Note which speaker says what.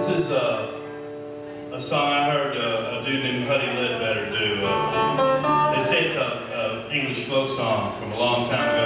Speaker 1: This is uh, a song I heard uh, a dude named Huddie Ledbetter do. Uh, they say it's an English folk song from a long time ago,